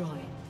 destroyed.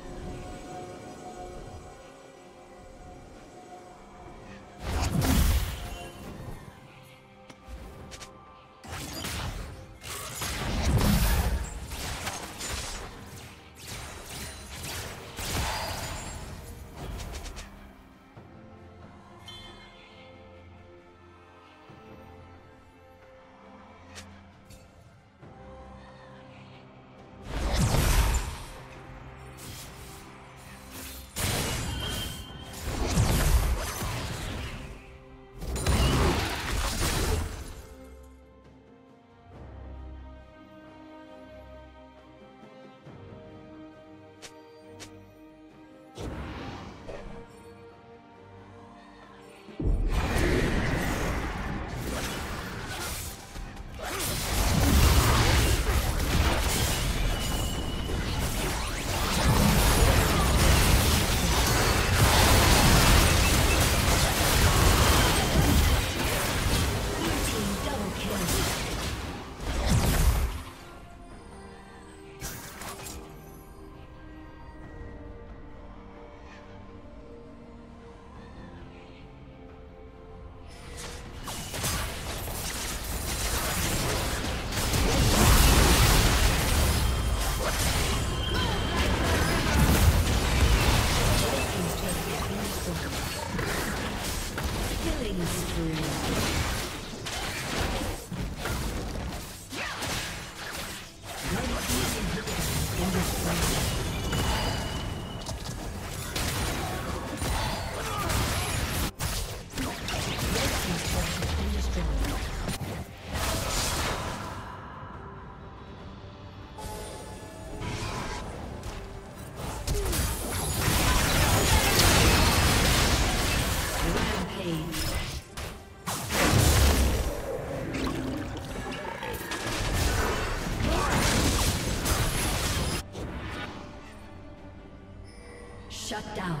Shut down.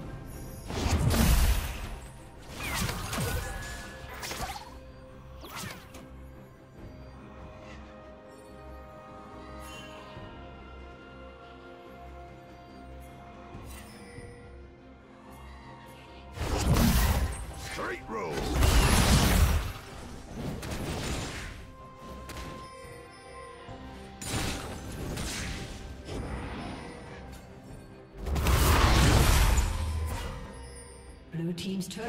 Blue Team's turret.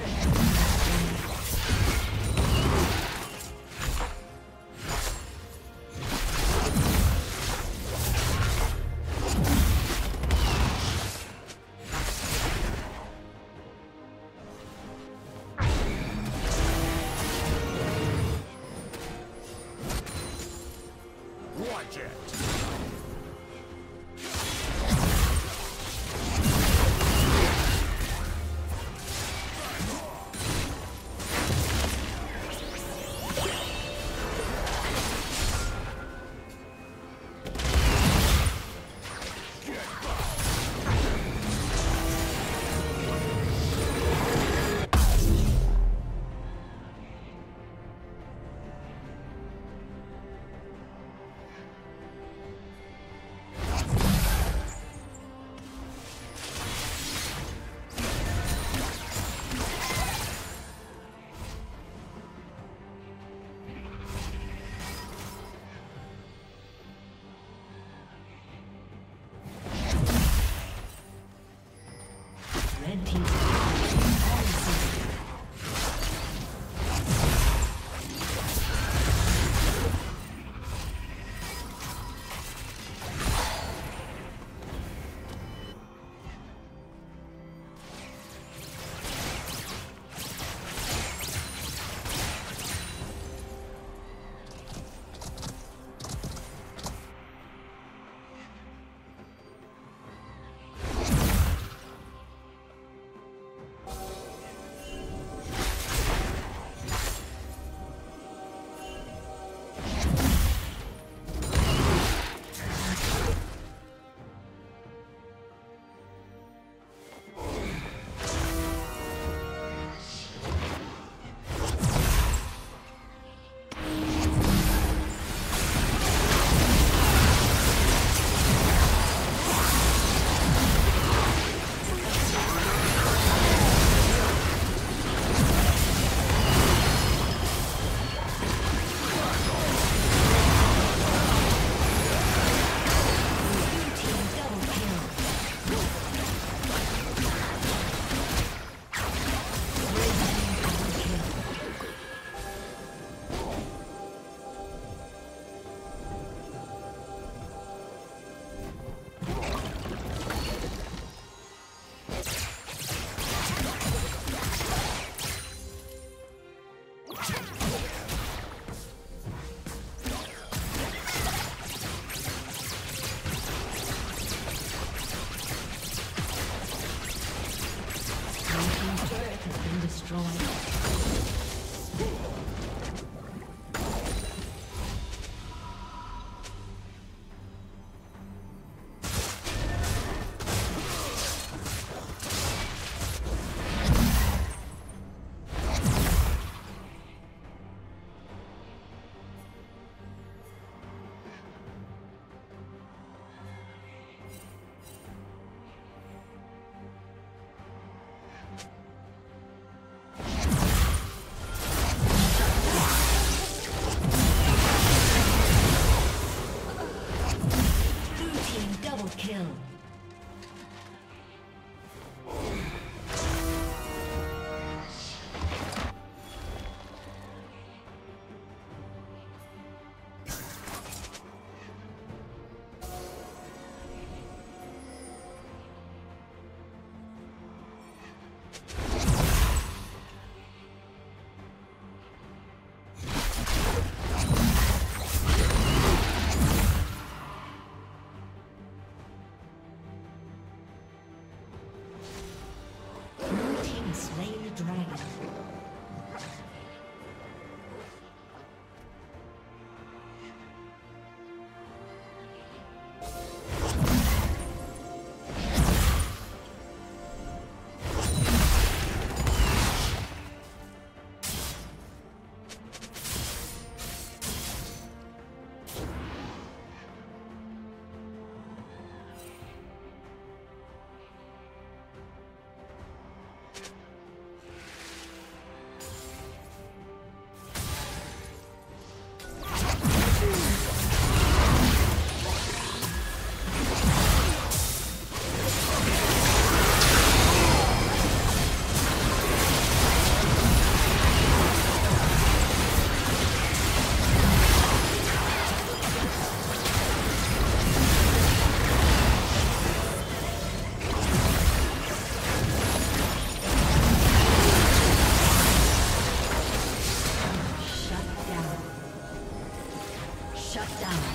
Down.